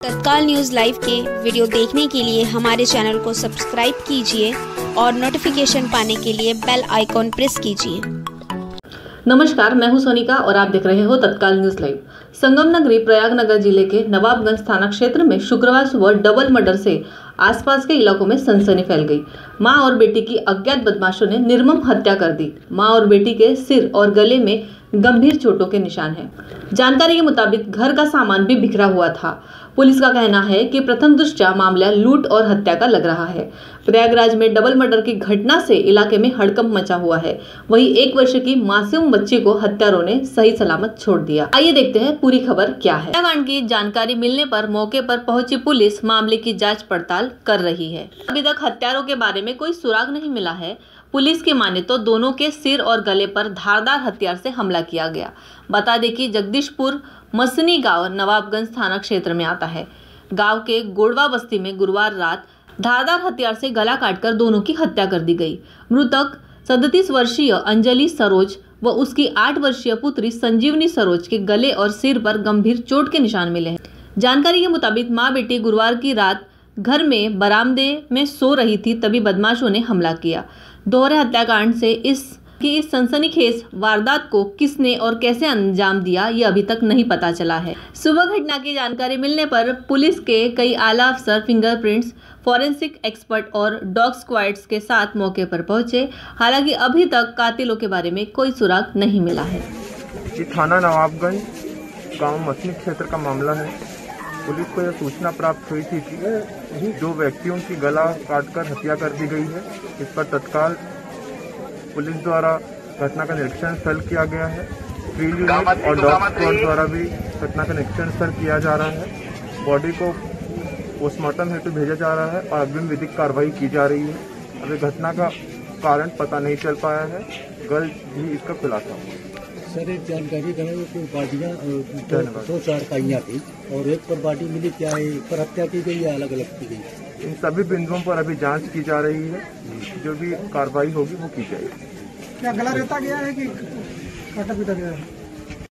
तत्काल news live के video देखने के लिए हमारे चैनल को सब्सक्राइब कीजिए और नोटिफिकेशन पाने के लिए बेल आइकॉन प्रेस कीजिए। नमस्कार, मैं हूँ सोनिका और आप देख रहे हो तत्काल न्यूज़ लाइव। संगम नगरी प्रयाग नगर ज़िले के नवाबगंज थाना क्षेत्र में शुक्रवार सुबह डबल मर्डर से आसपास के इलाकों में सनसनी फैल गई। माँ और बेटी की अज्ञात बदमाशों ने निर्मम हत्या कर दी। माँ और बेटी के सिर और गले में गंभीर चोटों के निशान हैं। जानकारी के मुताबिक घर का सामान भी बिखरा हुआ था। पुलिस का कहना है कि प्रथम दृष्टया मामला लूट और हत्या का लग रहा है। प्रयागराज में डबल मर्डर की घटना से इलाके में हड़कंप मचा हुआ है। वहीं एक वर्ष की मासूम बच्ची को हत्यारों ने सही सलामत छोड़ दिया। आइए देखते हैं पूरी खबर क्या है। हत्याकांड की जानकारी मिलने पर मौके पर पहुँची पुलिस। मामले की जाँच पड़ताल कर रही है। अभी तक हत्यारों के बारे में कोई सुराग नहीं मिला है। पुलिस की माने तो दोनों के सिर और गले पर धारदार हथियार से हमला किया गया। बता दें कि जगदीशपुर मसनी गाँव, नवाबगंज थाना क्षेत्र में आता है। गाँव के गोड़वा बस्ती में गुरुवार रात धारदार हथियार से गला काटकर दोनों की हत्या कर दी गई। मृतक सदतीस वर्षीय अंजलि सरोज व उसकी आठ वर्षीय पुत्री संजीवनी सरोज के गले और सिर पर गंभीर चोट के निशान मिले हैं। जानकारी के मुताबिक माँ बेटी गुरुवार की रात घर में बरामदे में सो रही थी तभी बदमाशों ने हमला किया। दोहरे हत्याकांड से इस, कि इस सनसनीखेज वारदात को किसने और कैसे अंजाम दिया ये अभी तक नहीं पता चला है। सुबह घटना की जानकारी मिलने पर पुलिस के कई आला अफसर, फिंगरप्रिंट्स, फॉरेंसिक एक्सपर्ट और डॉग स्क्वाड्स के साथ मौके पर पहुँचे। हालाँकि अभी तक कातिलों के बारे में कोई सुराग नहीं मिला है। थाना नवाबगंज, गाँव मसनी क्षेत्र का मामला है। पुलिस को यह सूचना प्राप्त हुई थी कि दो व्यक्तियों की गला काटकर हत्या कर दी गई है। इस पर तत्काल पुलिस द्वारा घटना का निरीक्षण स्थल किया गया है। फ़ील्ड यूनिट और डॉग स्क्वाड द्वारा भी घटना का निरीक्षण स्थल किया जा रहा है। बॉडी को पोस्टमार्टम हेतु भेजा जा रहा है और अग्रिम विधिक कार्रवाई की जा रही है। अभी घटना का कारण पता नहीं चल पाया है। कल भी इसका खुलासा होगा सर एक जानकारी करें कि पार्टियाँ दो, दो चार पाइया थी और एक पर पार्टी मिली क्या है एक पर हत्या की गई या अलग अलग की गई? इन सभी बिंदुओं पर अभी जाँच की जा रही है। जो भी कार्रवाई होगी वो की जाएगी। क्या गला रहता गया है कि काटा पीटा गया है?